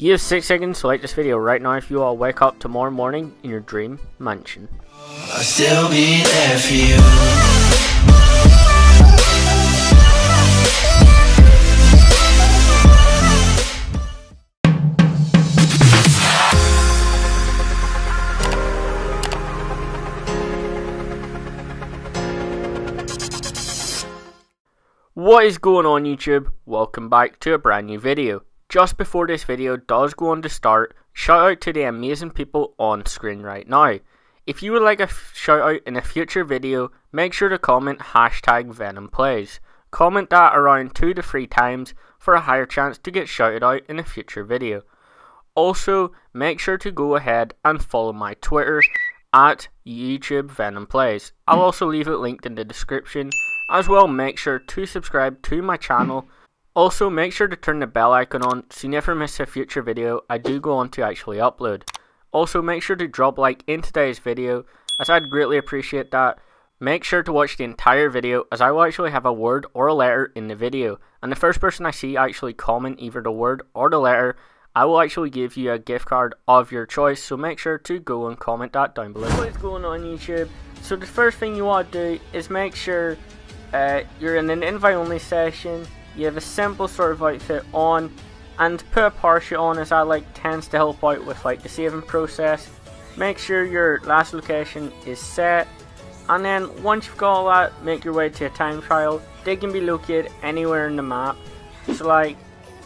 You have 6 seconds to like this video right now if you all wake up tomorrow morning in your dream mansion. I'll still be there for you. What is going on YouTube? Welcome back to a brand new video. Just before this video does go on to start, shout out to the amazing people on screen right now. If you would like a shout out in a future video, make sure to comment hashtag Venom Plays. Comment that around 2 to 3 times for a higher chance to get shouted out in a future video. Also, make sure to go ahead and follow my Twitter at YouTube Venom Plays. I'll also leave it linked in the description. As well, make sure to subscribe to my channel. Also, make sure to turn the bell icon on so you never miss a future video I do go on to actually upload. Also, make sure to drop like in today's video as I'd greatly appreciate that. Make sure to watch the entire video as I will actually have a word or a letter in the video. And the first person I see actually comment either the word or the letter, I will actually give you a gift card of your choice. So make sure to go and comment that down below. What is going on YouTube? So the first thing you want to do is make sure uh, you're in an invite only session, you have a simple sort of outfit on, and put a parachute on as that like tends to help out with like the saving process. Make sure your last location is set, and then once you've got all that, make your way to a time trial. They can be located anywhere in the map. So like,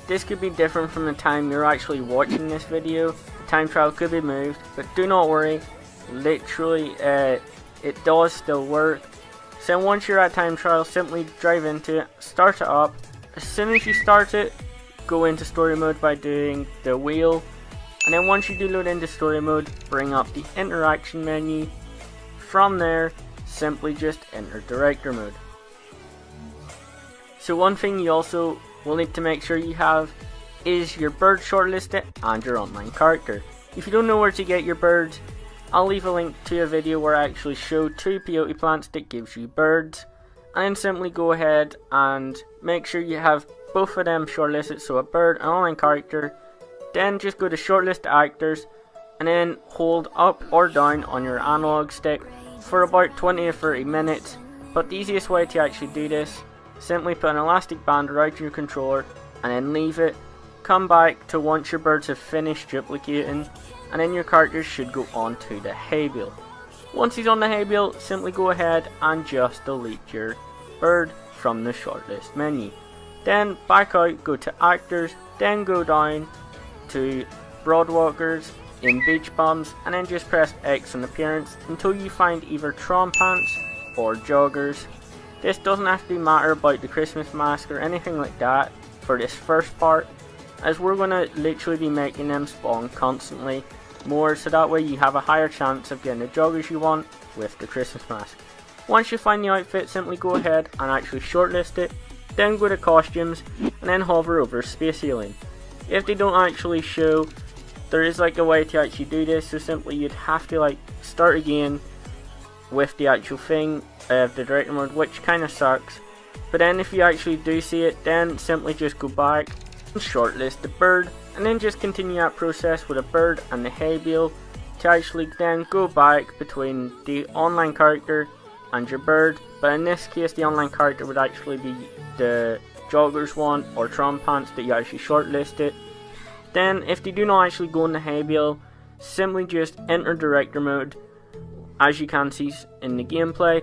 this could be different from the time you're actually watching this video. The time trial could be moved, but do not worry. Literally, uh, it does still work. So once you're at time trial, simply drive into it, start it up. As soon as you start it, go into story mode by doing the wheel. And then once you do load into story mode, bring up the interaction menu. From there, simply just enter director mode. So one thing you also will need to make sure you have is your bird shortlisted and your online character. If you don't know where to get your birds, I'll leave a link to a video where I actually show two peyote plants that gives you birds. And simply go ahead and make sure you have both of them shortlisted, so a bird and online character. Then just go to shortlist actors and then hold up or down on your analog stick for about 20 or 30 minutes. But the easiest way to actually do this, simply put an elastic band around your controller and then leave it. Come back to once your birds have finished duplicating and then your character should go on to the hay bale. Once he's on the hay bale, simply go ahead and just delete your bird from the shortlist menu. Then back out, go to actors, then go down to broadwalkers in beach bums and then just press X on appearance until you find either Tron pants or joggers. This doesn't have to matter about the Christmas mask or anything like that for this first part as we're going to literally be making them spawn constantly more so that way you have a higher chance of getting the joggers you want with the Christmas mask. Once you find the outfit simply go ahead and actually shortlist it, then go to costumes and then hover over space alien. If they don't actually show, there is like a way to actually do this so simply you'd have to like start again with the actual thing of the director mode which kind of sucks. But then if you actually do see it then simply just go back shortlist the bird and then just continue that process with a bird and the hay bale to actually then go back between the online character and your bird. But in this case the online character would actually be the joggers one or Tron pants that you actually shortlisted then if they do not actually go in the hay bale simply just enter director mode as you can see in the gameplay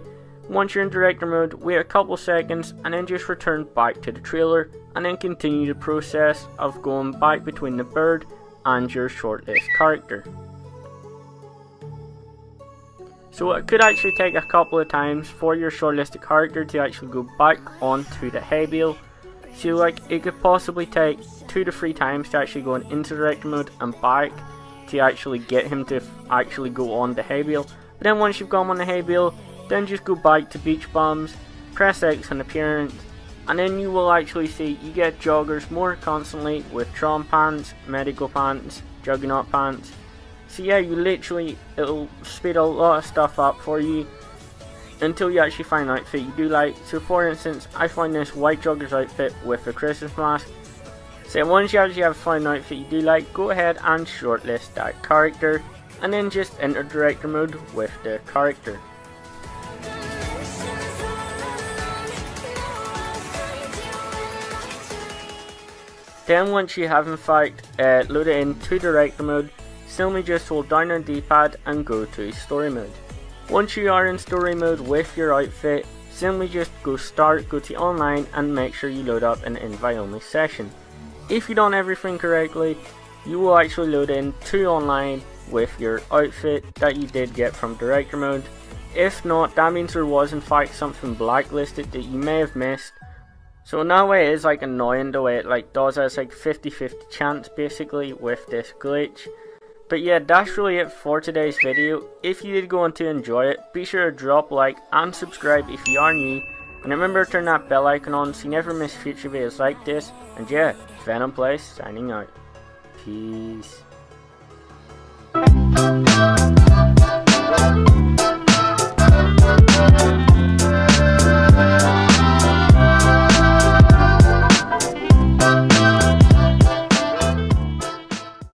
once you're in director mode, wait a couple seconds and then just return back to the trailer and then continue the process of going back between the bird and your shortlist character. So it could actually take a couple of times for your shortlisted character to actually go back onto the hay bale. So like it could possibly take two to three times to actually go into director mode and back to actually get him to actually go on the hay bale. But then once you've gone on the hay bale, then just go back to beach bums, press X on appearance, and then you will actually see you get joggers more constantly with Tron pants, medical pants, juggernaut pants. So yeah, you literally, it'll speed a lot of stuff up for you until you actually find an outfit you do like. So for instance, I find this white joggers outfit with a Christmas mask. So once you actually have found an outfit you do like, go ahead and shortlist that character and then just enter director mode with the character. Then once you have in fact uh, loaded into director mode, simply just hold down on D-pad and go to story mode. Once you are in story mode with your outfit, simply just go start, go to online and make sure you load up an invite only session. If you done everything correctly, you will actually load in to online with your outfit that you did get from director mode. If not, that means there was in fact something blacklisted that you may have missed so now it is like annoying the way it like does it's like 50-50 chance basically with this glitch. But yeah, that's really it for today's video. If you did go on to enjoy it, be sure to drop like and subscribe if you are new. And remember to turn that bell icon on so you never miss future videos like this. And yeah, Venom Plays signing out. Peace.